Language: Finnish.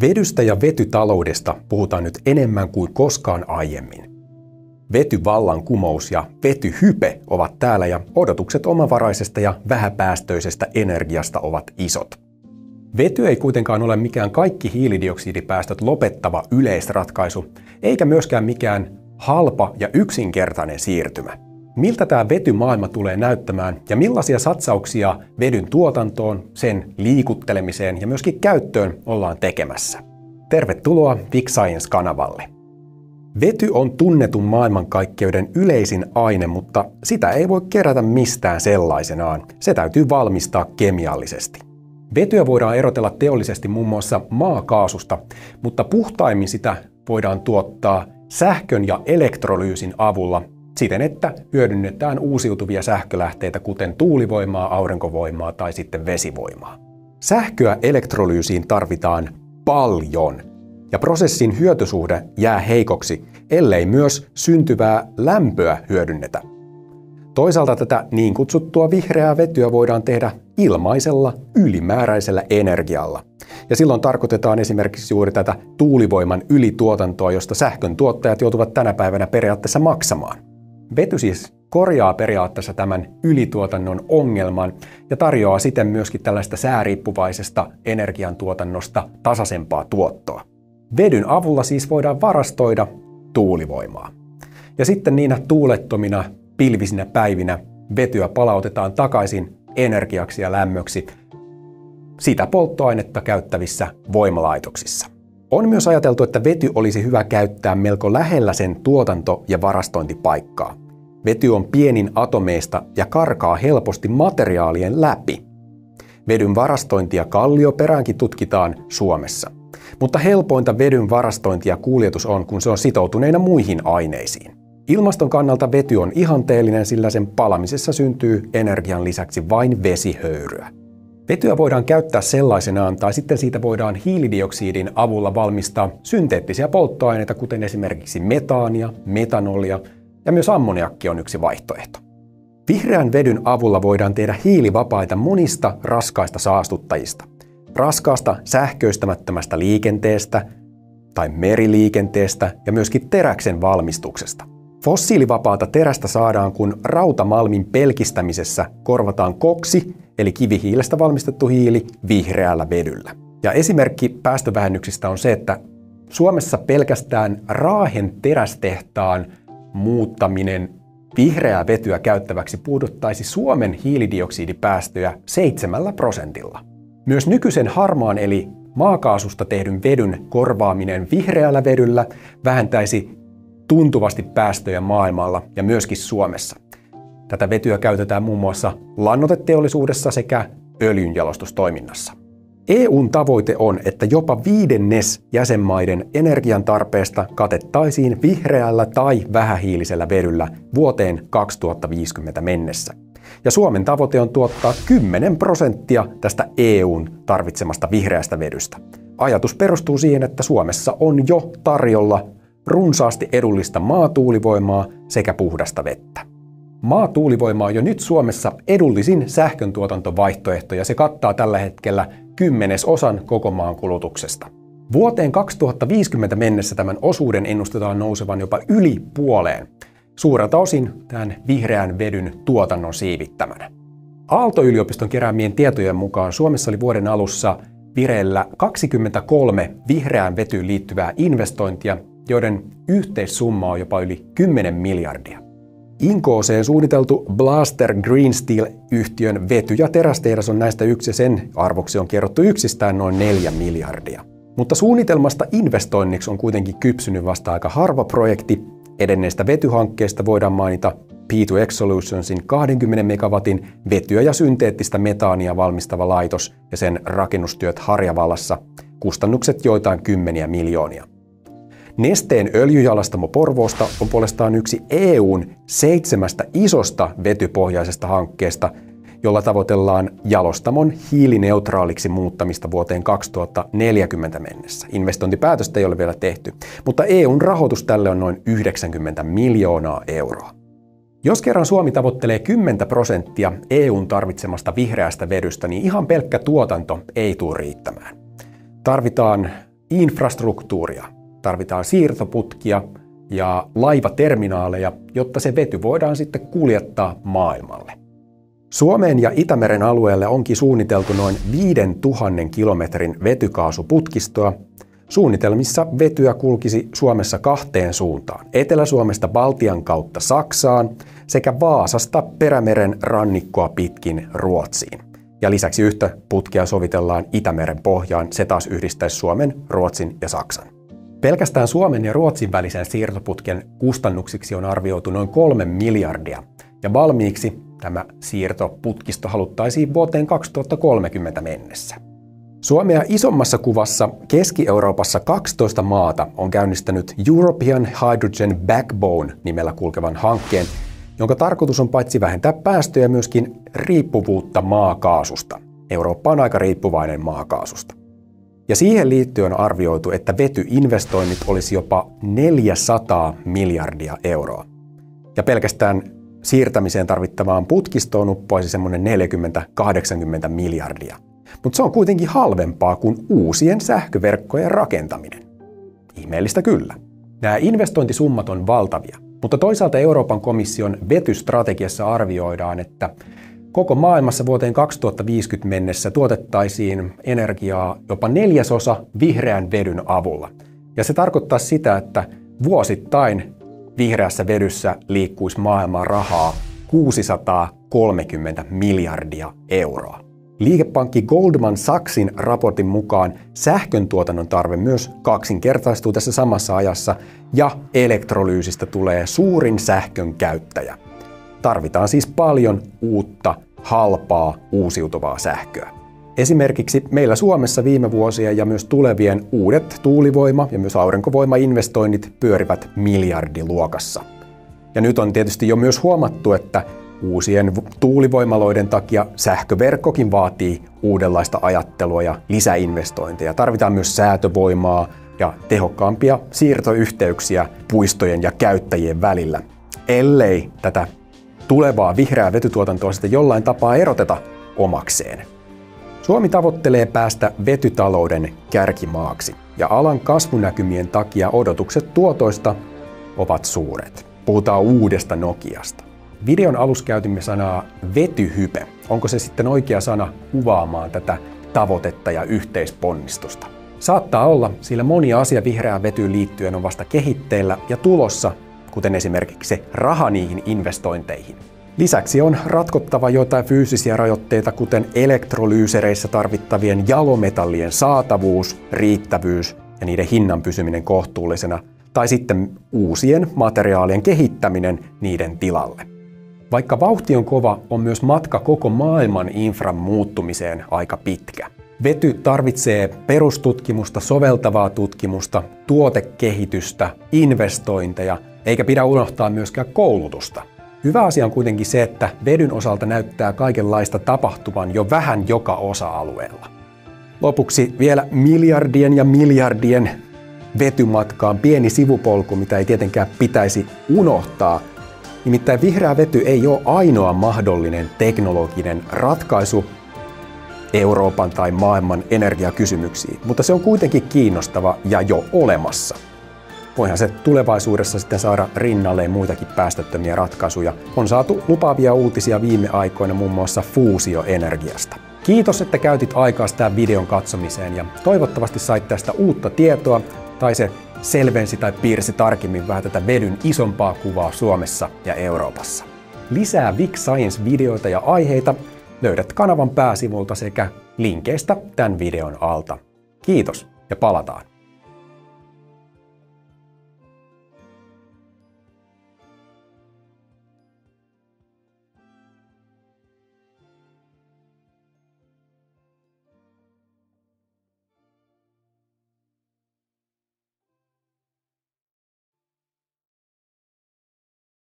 Vedystä ja vetytaloudesta puhutaan nyt enemmän kuin koskaan aiemmin. Vetyvallan kumous ja vetyhype ovat täällä ja odotukset omavaraisesta ja vähäpäästöisestä energiasta ovat isot. Vety ei kuitenkaan ole mikään kaikki hiilidioksidipäästöt lopettava yleisratkaisu, eikä myöskään mikään halpa ja yksinkertainen siirtymä. Miltä tämä vetymaailma tulee näyttämään ja millaisia satsauksia vedyn tuotantoon, sen liikuttelemiseen ja myöskin käyttöön ollaan tekemässä? Tervetuloa Big Science-kanavalle. Vety on tunnetun maailmankaikkeuden yleisin aine, mutta sitä ei voi kerätä mistään sellaisenaan. Se täytyy valmistaa kemiallisesti. Vetyä voidaan erotella teollisesti muun muassa maakaasusta, mutta puhtaimmin sitä voidaan tuottaa sähkön ja elektrolyysin avulla siten, että hyödynnetään uusiutuvia sähkölähteitä kuten tuulivoimaa, aurinkovoimaa tai sitten vesivoimaa. Sähköä elektrolyysiin tarvitaan paljon, ja prosessin hyötysuhde jää heikoksi, ellei myös syntyvää lämpöä hyödynnetä. Toisaalta tätä niin kutsuttua vihreää vetyä voidaan tehdä ilmaisella ylimääräisellä energialla. Ja silloin tarkoitetaan esimerkiksi juuri tätä tuulivoiman ylituotantoa, josta sähkön tuottajat joutuvat tänä päivänä periaatteessa maksamaan. Vety siis korjaa periaatteessa tämän ylituotannon ongelman ja tarjoaa siten myöskin tällaista sääriippuvaisesta energiantuotannosta tasaisempaa tuottoa. Vedyn avulla siis voidaan varastoida tuulivoimaa. Ja sitten niinä tuulettomina pilvisinä päivinä vetyä palautetaan takaisin energiaksi ja lämmöksi sitä polttoainetta käyttävissä voimalaitoksissa. On myös ajateltu, että vety olisi hyvä käyttää melko lähellä sen tuotanto- ja varastointipaikkaa. Vety on pienin atomeista ja karkaa helposti materiaalien läpi. Vedyn varastointia kallioperäänkin tutkitaan Suomessa. Mutta helpointa vedyn varastointi ja kuljetus on, kun se on sitoutuneina muihin aineisiin. Ilmaston kannalta vety on ihanteellinen, sillä sen palamisessa syntyy energian lisäksi vain vesihöyryä. Vetyä voidaan käyttää sellaisenaan tai sitten siitä voidaan hiilidioksidin avulla valmistaa synteettisiä polttoaineita, kuten esimerkiksi metaania, metanolia ja myös ammoniakki on yksi vaihtoehto. Vihreän vedyn avulla voidaan tehdä hiilivapaita monista raskaista saastuttajista. Raskaasta sähköistämättömästä liikenteestä tai meriliikenteestä ja myöskin teräksen valmistuksesta. Fossiilivapaata terästä saadaan, kun rautamalmin pelkistämisessä korvataan koksi eli kivihiilestä valmistettu hiili vihreällä vedyllä. Ja esimerkki päästövähennyksistä on se, että Suomessa pelkästään Raahen terästehtaan muuttaminen vihreää vetyä käyttäväksi pudottaisi Suomen hiilidioksidipäästöjä 7 prosentilla. Myös nykyisen harmaan eli maakaasusta tehdyn vedyn korvaaminen vihreällä vedyllä vähentäisi tuntuvasti päästöjä maailmalla ja myöskin Suomessa. Tätä vetyä käytetään muun muassa lannoteteollisuudessa sekä öljynjalostustoiminnassa. EUn tavoite on, että jopa viidennes jäsenmaiden energiantarpeesta katettaisiin vihreällä tai vähähiilisellä vedyllä vuoteen 2050 mennessä. Ja Suomen tavoite on tuottaa 10 prosenttia tästä EUn tarvitsemasta vihreästä vedystä. Ajatus perustuu siihen, että Suomessa on jo tarjolla runsaasti edullista maatuulivoimaa sekä puhdasta vettä. Maatuulivoima on jo nyt Suomessa edullisin sähköntuotantovaihtoehto ja se kattaa tällä hetkellä kymmenesosan koko maan kulutuksesta. Vuoteen 2050 mennessä tämän osuuden ennustetaan nousevan jopa yli puoleen, suurelta osin tämän vihreän vedyn tuotannon siivittämänä. Aalto-yliopiston keräämien tietojen mukaan Suomessa oli vuoden alussa vireillä 23 vihreään vetyyn liittyvää investointia, joiden yhteissumma on jopa yli 10 miljardia. Inkooseen suunniteltu Blaster Green Steel-yhtiön vety- ja terästehdas on näistä yksi ja sen arvoksi on kerrottu yksistään noin 4 miljardia. Mutta suunnitelmasta investoinniksi on kuitenkin kypsynyt vasta aika harva projekti. Edenneistä vetyhankkeista voidaan mainita P2X Solutionsin 20 megawatin vetyä ja synteettistä metaania valmistava laitos ja sen rakennustyöt Harjavallassa, kustannukset joitain kymmeniä miljoonia. Nesteen öljyjalastamo Porvoosta on puolestaan yksi EUn seitsemästä isosta vetypohjaisesta hankkeesta, jolla tavoitellaan jalostamon hiilineutraaliksi muuttamista vuoteen 2040 mennessä. Investointipäätöstä ei ole vielä tehty, mutta EUn rahoitus tälle on noin 90 miljoonaa euroa. Jos kerran Suomi tavoittelee 10 prosenttia EUn tarvitsemasta vihreästä vedystä, niin ihan pelkkä tuotanto ei tule riittämään. Tarvitaan infrastruktuuria. Tarvitaan siirtoputkia ja laivaterminaaleja, jotta se vety voidaan sitten kuljettaa maailmalle. Suomeen ja Itämeren alueelle onkin suunniteltu noin 5000 kilometrin vetykaasuputkistoa. Suunnitelmissa vetyä kulkisi Suomessa kahteen suuntaan. Etelä-Suomesta Baltian kautta Saksaan sekä Vaasasta Perämeren rannikkoa pitkin Ruotsiin. Ja lisäksi yhtä putkea sovitellaan Itämeren pohjaan, se taas yhdistäisi Suomen, Ruotsin ja Saksan. Pelkästään Suomen ja Ruotsin välisen siirtoputken kustannuksiksi on arvioitu noin kolme miljardia, ja valmiiksi tämä siirtoputkisto haluttaisiin vuoteen 2030 mennessä. Suomea isommassa kuvassa Keski-Euroopassa 12 maata on käynnistänyt European Hydrogen Backbone nimellä kulkevan hankkeen, jonka tarkoitus on paitsi vähentää päästöjä myöskin riippuvuutta maakaasusta. Eurooppa on aika riippuvainen maakaasusta. Ja siihen liittyen on arvioitu, että vetyinvestoinnit olisi jopa 400 miljardia euroa. Ja pelkästään siirtämiseen tarvittavaan putkistoon uppoisi semmoinen 40-80 miljardia. Mutta se on kuitenkin halvempaa kuin uusien sähköverkkojen rakentaminen. Ihmeellistä kyllä. Nämä investointisummat on valtavia, mutta toisaalta Euroopan komission vetystrategiassa arvioidaan, että koko maailmassa vuoteen 2050 mennessä tuotettaisiin energiaa jopa neljäsosa vihreän vedyn avulla. Ja se tarkoittaa sitä, että vuosittain vihreässä vedyssä liikkuisi maailman rahaa 630 miljardia euroa. Liikepankki Goldman Sachsin raportin mukaan sähkön tuotannon tarve myös kaksinkertaistuu tässä samassa ajassa ja elektrolyysistä tulee suurin sähkön käyttäjä. Tarvitaan siis paljon uutta, halpaa, uusiutuvaa sähköä. Esimerkiksi meillä Suomessa viime vuosien ja myös tulevien uudet tuulivoima- ja myös aurinkovoimainvestoinnit pyörivät miljardiluokassa. Ja nyt on tietysti jo myös huomattu, että Uusien tuulivoimaloiden takia sähköverkkokin vaatii uudenlaista ajattelua ja lisäinvestointeja. Tarvitaan myös säätövoimaa ja tehokkaampia siirtoyhteyksiä puistojen ja käyttäjien välillä. Ellei tätä tulevaa vihreää vetytuotantoa sitten jollain tapaa eroteta omakseen. Suomi tavoittelee päästä vetytalouden kärkimaaksi ja alan kasvunäkymien takia odotukset tuotoista ovat suuret. Puhutaan uudesta Nokiasta. Videon alussa käytimme sanaa vetyhype. Onko se sitten oikea sana kuvaamaan tätä tavoitetta ja yhteisponnistusta? Saattaa olla, sillä moni asia vihreään vetyyn liittyen on vasta kehitteillä ja tulossa, kuten esimerkiksi se raha niihin investointeihin. Lisäksi on ratkottava joitain fyysisiä rajoitteita, kuten elektrolyysereissä tarvittavien jalometallien saatavuus, riittävyys ja niiden hinnan pysyminen kohtuullisena, tai sitten uusien materiaalien kehittäminen niiden tilalle. Vaikka vauhti on kova, on myös matka koko maailman infran muuttumiseen aika pitkä. Vety tarvitsee perustutkimusta, soveltavaa tutkimusta, tuotekehitystä, investointeja, eikä pidä unohtaa myöskään koulutusta. Hyvä asia on kuitenkin se, että vedyn osalta näyttää kaikenlaista tapahtuvan jo vähän joka osa-alueella. Lopuksi vielä miljardien ja miljardien vetymatkaan pieni sivupolku, mitä ei tietenkään pitäisi unohtaa – Nimittäin vihreä vety ei ole ainoa mahdollinen teknologinen ratkaisu Euroopan tai maailman energiakysymyksiin, mutta se on kuitenkin kiinnostava ja jo olemassa. Voihan se tulevaisuudessa sitten saada rinnalleen muitakin päästöttömiä ratkaisuja. On saatu lupaavia uutisia viime aikoina muun muassa fuusioenergiasta. Kiitos, että käytit aikaa tämän videon katsomiseen ja toivottavasti sait tästä uutta tietoa tai se selvensi tai piirsi tarkemmin vähän tätä vedyn isompaa kuvaa Suomessa ja Euroopassa. Lisää Vic Science-videoita ja aiheita löydät kanavan pääsivulta sekä linkeistä tämän videon alta. Kiitos ja palataan!